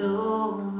do